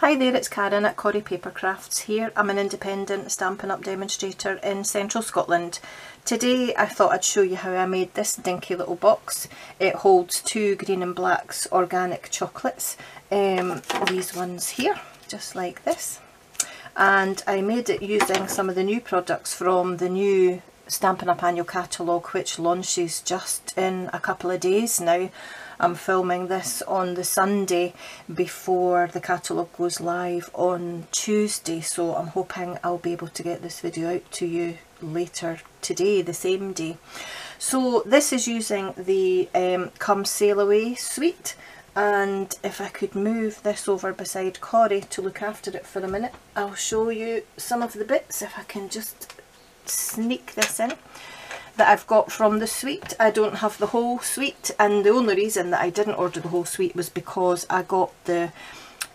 Hi there, it's Karen at Corrie Paper Crafts here. I'm an independent Stampin' Up! demonstrator in central Scotland. Today I thought I'd show you how I made this dinky little box. It holds two green and blacks organic chocolates, um, these ones here, just like this. And I made it using some of the new products from the new Stampin' Up! annual catalogue which launches just in a couple of days now. I'm filming this on the Sunday before the catalogue goes live on Tuesday so I'm hoping I'll be able to get this video out to you later today, the same day. So this is using the um, Come Sail Away suite and if I could move this over beside Corrie to look after it for a minute I'll show you some of the bits if I can just sneak this in that I've got from the suite. I don't have the whole suite and the only reason that I didn't order the whole suite was because I got the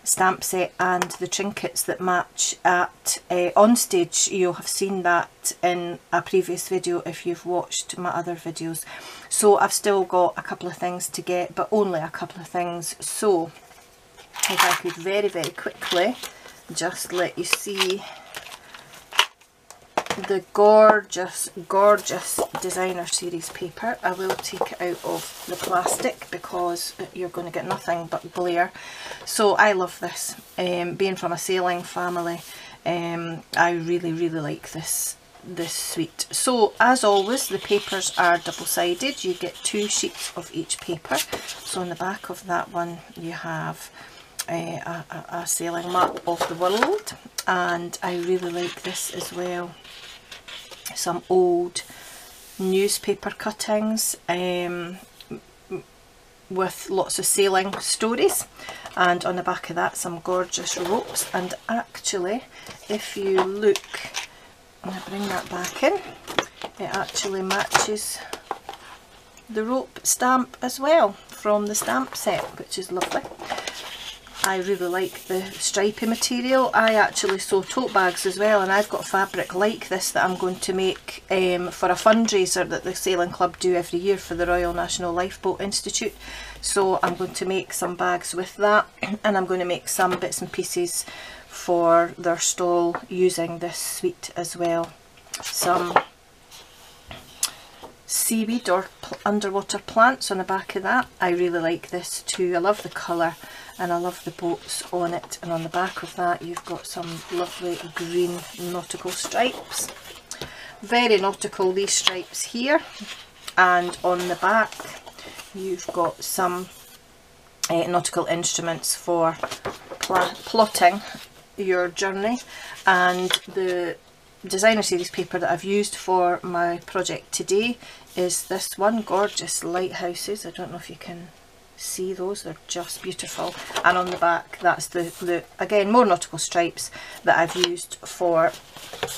stamp set and the trinkets that match at uh, Onstage. You'll have seen that in a previous video if you've watched my other videos. So I've still got a couple of things to get but only a couple of things. So if I could very very quickly just let you see the gorgeous, gorgeous designer series paper. I will take it out of the plastic because you're going to get nothing but glare. So I love this. Um, being from a sailing family, um, I really, really like this this suite. So as always the papers are double-sided. You get two sheets of each paper. So on the back of that one you have a, a, a sailing map of the world and I really like this as well some old newspaper cuttings um, with lots of sailing stories. And on the back of that some gorgeous ropes. And actually if you look I'm going to bring that back in it actually matches the rope stamp as well from the stamp set which is lovely I really like the stripy material. I actually sew tote bags as well and I've got fabric like this that I'm going to make um, for a fundraiser that the Sailing Club do every year for the Royal National Lifeboat Institute. So I'm going to make some bags with that and I'm going to make some bits and pieces for their stall using this suite as well. Some seaweed or underwater plants on the back of that. I really like this too. I love the colour and I love the boats on it and on the back of that you've got some lovely green nautical stripes very nautical these stripes here and on the back you've got some uh, nautical instruments for pl plotting your journey and the designer series paper that I've used for my project today is this one gorgeous lighthouses. I don't know if you can see those they're just beautiful. And on the back that's the, the again more nautical stripes that I've used for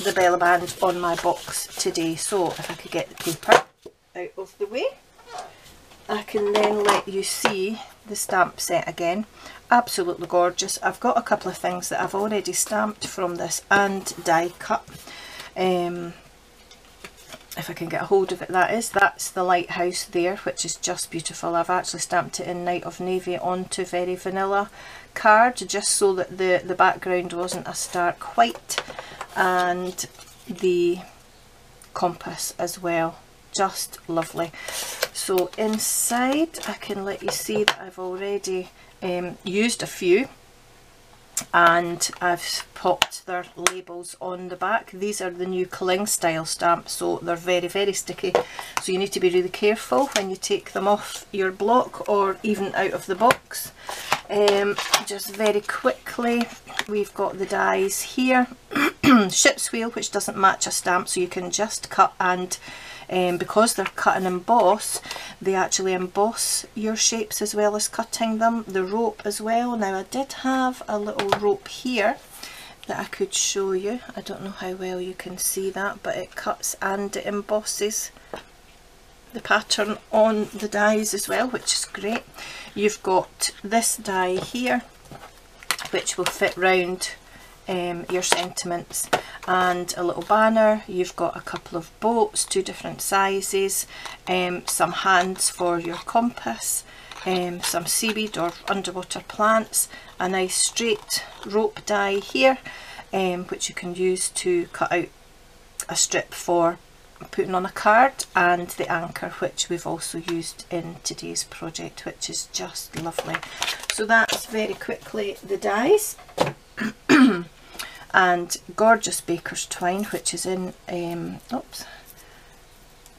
the belly band on my box today. So if I could get the paper out of the way I can then let you see the stamp set again. Absolutely gorgeous. I've got a couple of things that I've already stamped from this and die cut. Um, if I can get a hold of it that is. That's the lighthouse there which is just beautiful. I've actually stamped it in Night of Navy onto very vanilla card just so that the the background wasn't a stark white and the compass as well. Just lovely so inside I can let you see that I've already um, used a few and I've popped their labels on the back. These are the new Cling style stamps so they're very very sticky so you need to be really careful when you take them off your block or even out of the box. Um, just very quickly we've got the dies here. Ship's wheel which doesn't match a stamp so you can just cut and um, because they're cut and emboss they actually emboss your shapes as well as cutting them the rope as well. Now I did have a little rope here that I could show you. I don't know how well you can see that but it cuts and it embosses the pattern on the dies as well which is great. You've got this die here which will fit round um, your sentiments and a little banner you've got a couple of boats two different sizes um, some hands for your compass um, some seaweed or underwater plants, a nice straight rope die here um, which you can use to cut out a strip for putting on a card and the anchor which we've also used in today's project which is just lovely. So that's very quickly the dies and gorgeous baker's twine which is in, um, oops,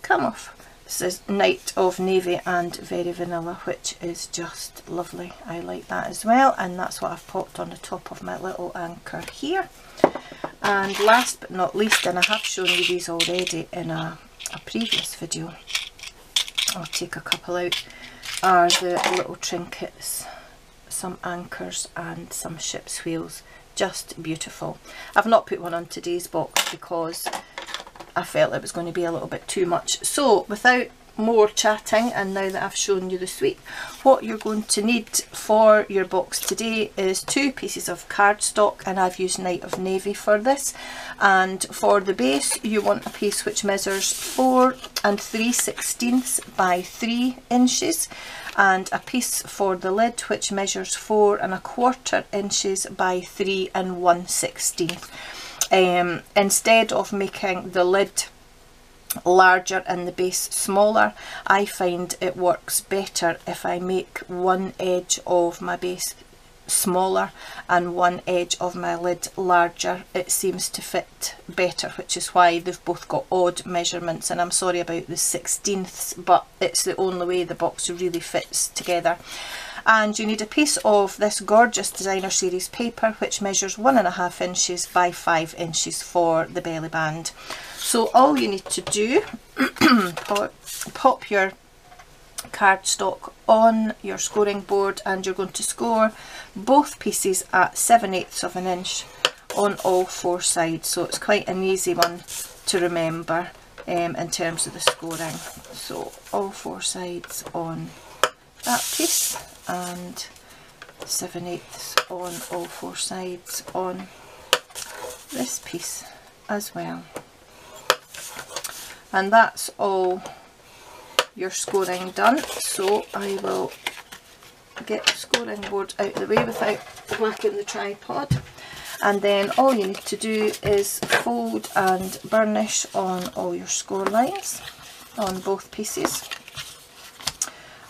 come off. This is Night of Navy and Very Vanilla which is just lovely. I like that as well and that's what I've popped on the top of my little anchor here. And last but not least, and I have shown you these already in a, a previous video, I'll take a couple out, are the little trinkets, some anchors and some ship's wheels. Just beautiful. I've not put one on today's box because I felt it was going to be a little bit too much. So without more chatting and now that I've shown you the suite what you're going to need for your box today is two pieces of cardstock and I've used Night of Navy for this. And for the base you want a piece which measures 4 and 3 sixteenths by 3 inches and a piece for the lid which measures 4 and a quarter inches by 3 and 1 16th um, instead of making the lid larger and the base smaller I find it works better if I make one edge of my base smaller and one edge of my lid larger. It seems to fit better which is why they've both got odd measurements and I'm sorry about the sixteenths but it's the only way the box really fits together and you need a piece of this gorgeous designer series paper which measures one and a half inches by five inches for the belly band. So all you need to do pop, pop your cardstock on your scoring board and you're going to score both pieces at 7 eighths of an inch on all four sides. So it's quite an easy one to remember um, in terms of the scoring. So all four sides on that piece and 7 eighths on all four sides on this piece as well. And that's all your scoring done so I will get the scoring board out of the way without whacking the tripod. And then all you need to do is fold and burnish on all your score lines on both pieces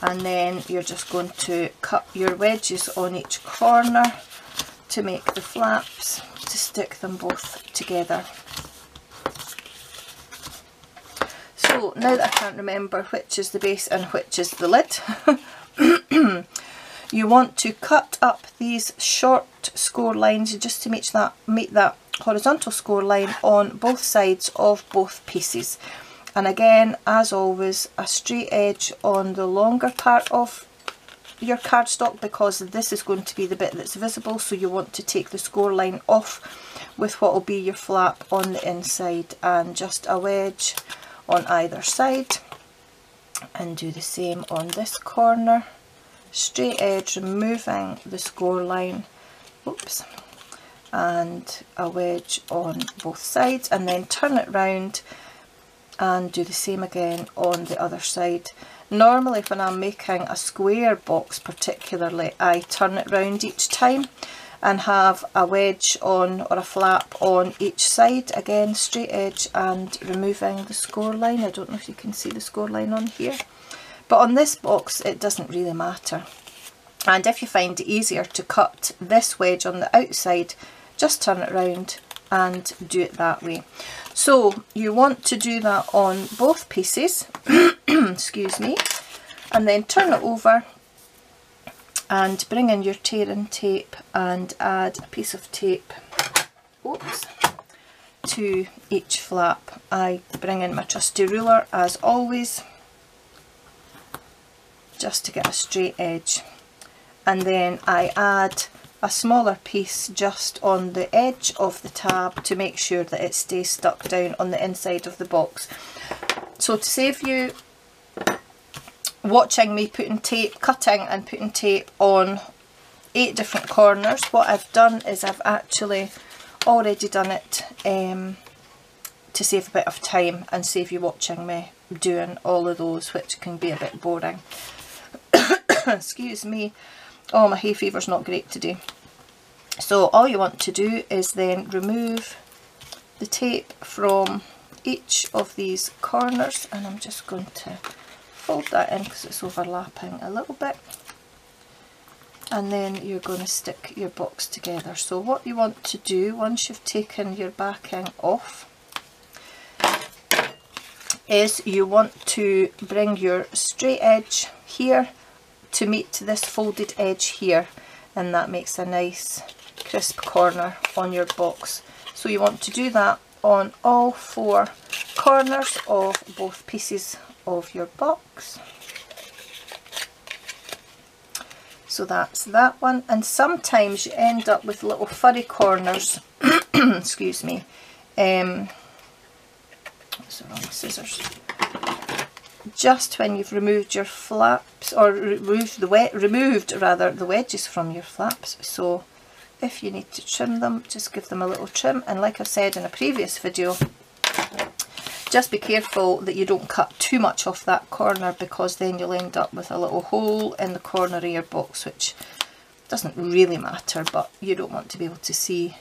and then you're just going to cut your wedges on each corner to make the flaps to stick them both together. So now that I can't remember which is the base and which is the lid, you want to cut up these short score lines just to make that, make that horizontal score line on both sides of both pieces and again as always a straight edge on the longer part of your cardstock because this is going to be the bit that's visible so you want to take the score line off with what will be your flap on the inside and just a wedge on either side. And do the same on this corner. Straight edge removing the score line. Oops. And a wedge on both sides. And then turn it round and do the same again on the other side. Normally when I'm making a square box particularly I turn it round each time and have a wedge on or a flap on each side. Again straight edge and removing the score line. I don't know if you can see the score line on here. But on this box it doesn't really matter. And if you find it easier to cut this wedge on the outside just turn it round and do it that way. So you want to do that on both pieces, excuse me, and then turn it over and bring in your tearing tape and add a piece of tape oops, to each flap. I bring in my trusty ruler as always just to get a straight edge. And then I add a smaller piece just on the edge of the tab to make sure that it stays stuck down on the inside of the box. So to save you watching me putting tape, cutting and putting tape on eight different corners, what I've done is I've actually already done it um, to save a bit of time and save you watching me doing all of those which can be a bit boring. excuse me oh my hay fever's not great today so all you want to do is then remove the tape from each of these corners and I'm just going to fold that in because it's overlapping a little bit and then you're going to stick your box together. So what you want to do once you've taken your backing off is you want to bring your straight edge here to meet this folded edge here and that makes a nice crisp corner on your box. So you want to do that on all four corners of both pieces of your box. So that's that one and sometimes you end up with little furry corners, excuse me, um, the wrong scissors, just when you've removed your flaps or removed the wet removed rather the wedges from your flaps. So if you need to trim them just give them a little trim. And like I said in a previous video just be careful that you don't cut too much off that corner because then you'll end up with a little hole in the corner of your box which doesn't really matter but you don't want to be able to see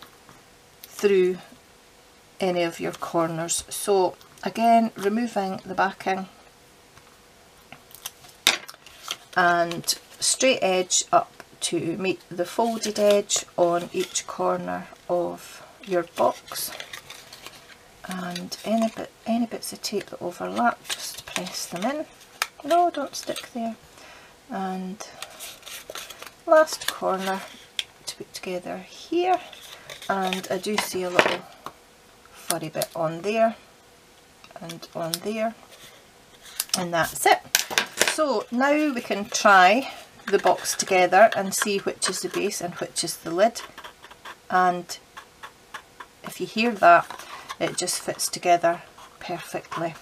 through any of your corners. So again removing the backing and straight edge up to meet the folded edge on each corner of your box. And any bit any bits of tape that overlap just press them in. No don't stick there. And last corner to put together here. And I do see a little furry bit on there and on there. And that's it so now we can try the box together and see which is the base and which is the lid and if you hear that it just fits together perfectly.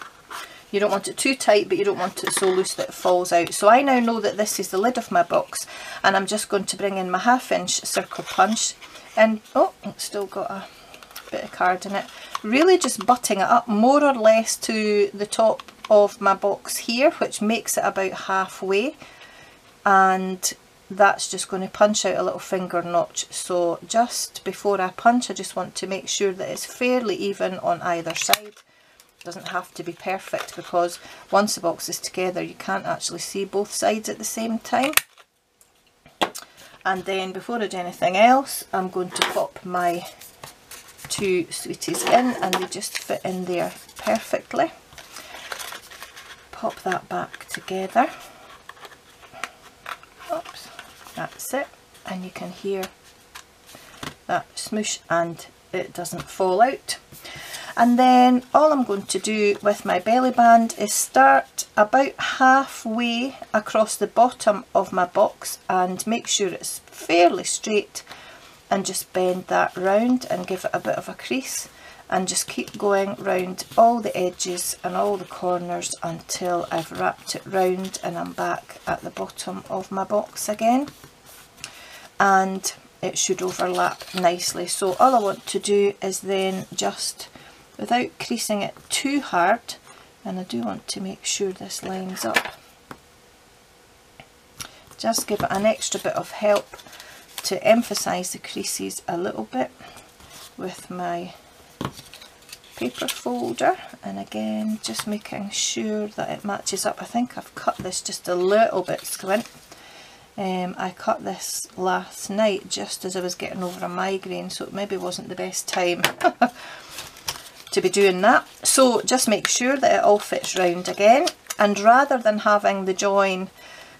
You don't want it too tight but you don't want it so loose that it falls out. So I now know that this is the lid of my box and I'm just going to bring in my half inch circle punch and oh it's still got a bit of card in it. Really just butting it up more or less to the top of my box here which makes it about halfway. And that's just going to punch out a little finger notch. So just before I punch I just want to make sure that it's fairly even on either side. Doesn't have to be perfect because once the box is together you can't actually see both sides at the same time. And then before I do anything else I'm going to pop my two sweeties in and they just fit in there perfectly pop that back together. Oops that's it. And you can hear that smoosh and it doesn't fall out. And then all I'm going to do with my belly band is start about halfway across the bottom of my box and make sure it's fairly straight and just bend that round and give it a bit of a crease and just keep going round all the edges and all the corners until I've wrapped it round and I'm back at the bottom of my box again. And it should overlap nicely. So all I want to do is then just without creasing it too hard and I do want to make sure this lines up just give it an extra bit of help to emphasize the creases a little bit with my paper folder and again just making sure that it matches up. I think I've cut this just a little bit squint. Um, I cut this last night just as I was getting over a migraine so it maybe wasn't the best time to be doing that. So just make sure that it all fits round again and rather than having the join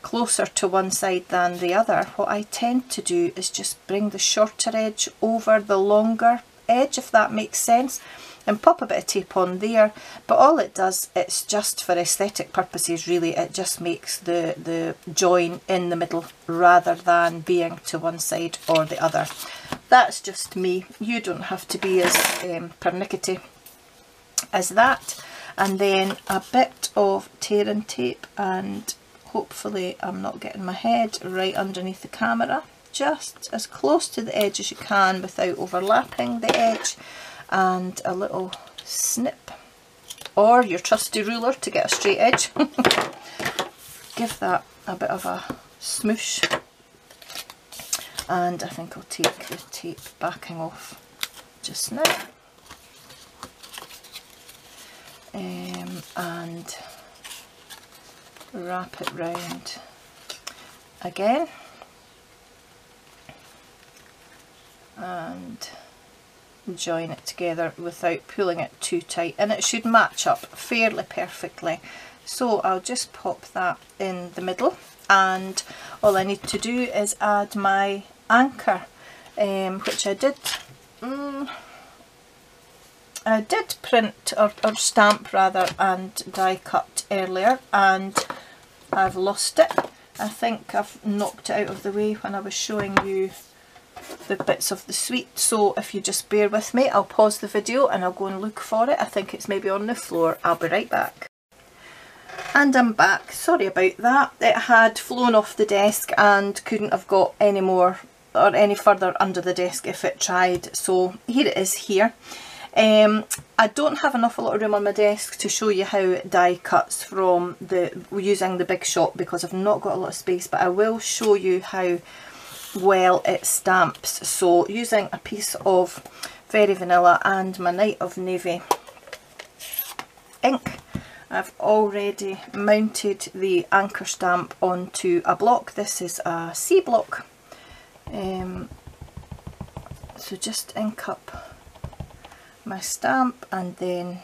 closer to one side than the other what I tend to do is just bring the shorter edge over the longer edge if that makes sense and pop a bit of tape on there but all it does it's just for aesthetic purposes really. It just makes the the join in the middle rather than being to one side or the other. That's just me. You don't have to be as um, pernickety as that. And then a bit of tearing tape and hopefully I'm not getting my head right underneath the camera. Just as close to the edge as you can without overlapping the edge and a little snip or your trusty ruler to get a straight edge. Give that a bit of a smoosh. And I think I'll take the tape backing off just now. Um, and wrap it round again. And join it together without pulling it too tight and it should match up fairly perfectly. So I'll just pop that in the middle and all I need to do is add my anchor um, which I did um, I did print or, or stamp rather and die cut earlier and I've lost it. I think I've knocked it out of the way when I was showing you the bits of the suite. So if you just bear with me I'll pause the video and I'll go and look for it. I think it's maybe on the floor. I'll be right back. And I'm back. Sorry about that. It had flown off the desk and couldn't have got any more or any further under the desk if it tried. So here it is here. Um, I don't have an awful lot of room on my desk to show you how die cuts from the using the Big Shot because I've not got a lot of space but I will show you how well it stamps. So using a piece of Very Vanilla and my Night of Navy ink, I've already mounted the anchor stamp onto a block. This is a C block. Um, so just ink up my stamp and then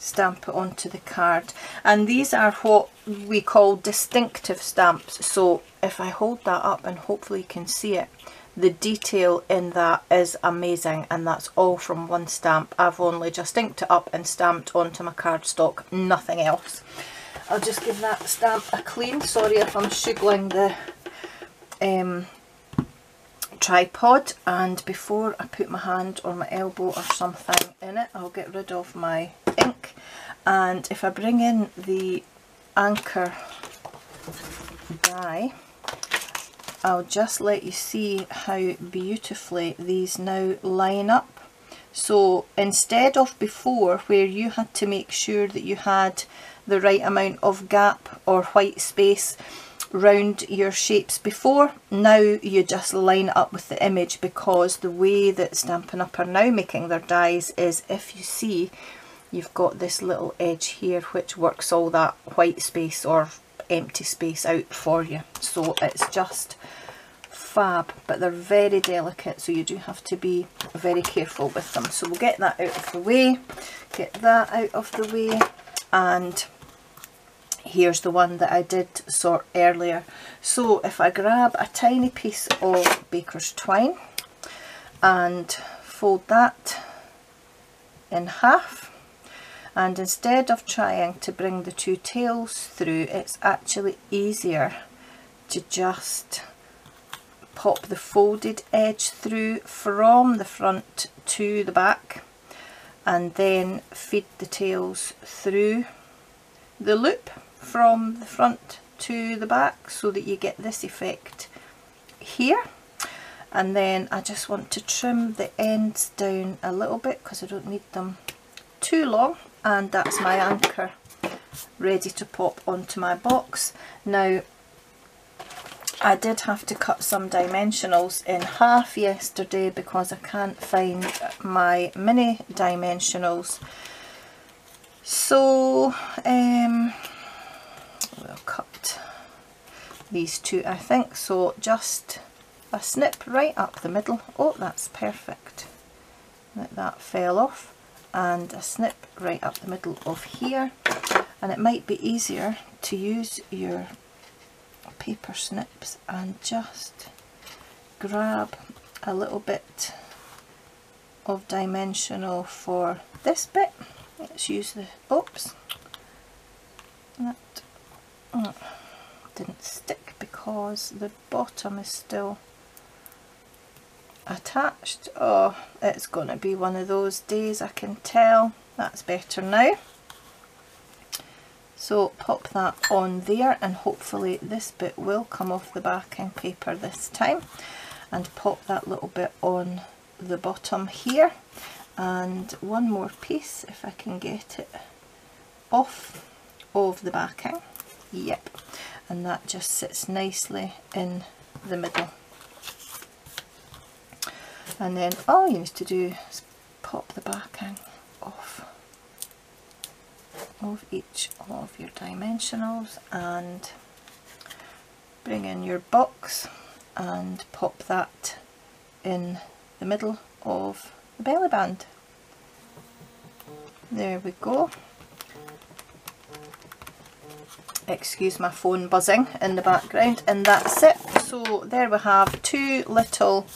stamp it onto the card. And these are what we call Distinktive stamps. So if I hold that up and hopefully you can see it the detail in that is amazing. And that's all from one stamp. I've only just inked it up and stamped onto my cardstock. Nothing else. I'll just give that stamp a clean. Sorry if I'm shuggling the um, tripod. And before I put my hand or my elbow or something in it I'll get rid of my ink and if I bring in the anchor die I'll just let you see how beautifully these now line up so instead of before where you had to make sure that you had the right amount of gap or white space round your shapes before. Now you just line up with the image because the way that Stampin' Up are now making their dies is if you see you've got this little edge here which works all that white space or empty space out for you. So it's just fab but they're very delicate so you do have to be very careful with them. So we'll get that out of the way, get that out of the way and here's the one that I did sort earlier. So if I grab a tiny piece of baker's twine and fold that in half and instead of trying to bring the two tails through it's actually easier to just pop the folded edge through from the front to the back and then feed the tails through the loop from the front to the back so that you get this effect here. And then I just want to trim the ends down a little bit because I don't need them too long and that's my anchor ready to pop onto my box. Now I did have to cut some dimensionals in half yesterday because I can't find my mini dimensionals. So um, we'll cut these two I think. So just a snip right up the middle. Oh that's perfect. Let that fell off and a snip right up the middle of here. And it might be easier to use your paper snips and just grab a little bit of dimensional for this bit. Let's use the oops. That oh, didn't stick because the bottom is still attached. Oh, it's going to be one of those days, I can tell. That's better now. So pop that on there and hopefully this bit will come off the backing paper this time. And pop that little bit on the bottom here. And one more piece if I can get it off of the backing. Yep. and that just sits nicely in the middle and then all you need to do is pop the backing off of each of your dimensionals and bring in your box and pop that in the middle of the belly band. There we go. Excuse my phone buzzing in the background and that's it. So there we have two little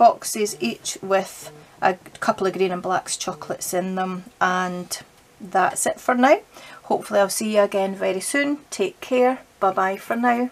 boxes each with a couple of green and blacks chocolates in them and that's it for now. Hopefully I'll see you again very soon. Take care. Bye bye for now.